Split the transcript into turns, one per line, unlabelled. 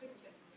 scriptures.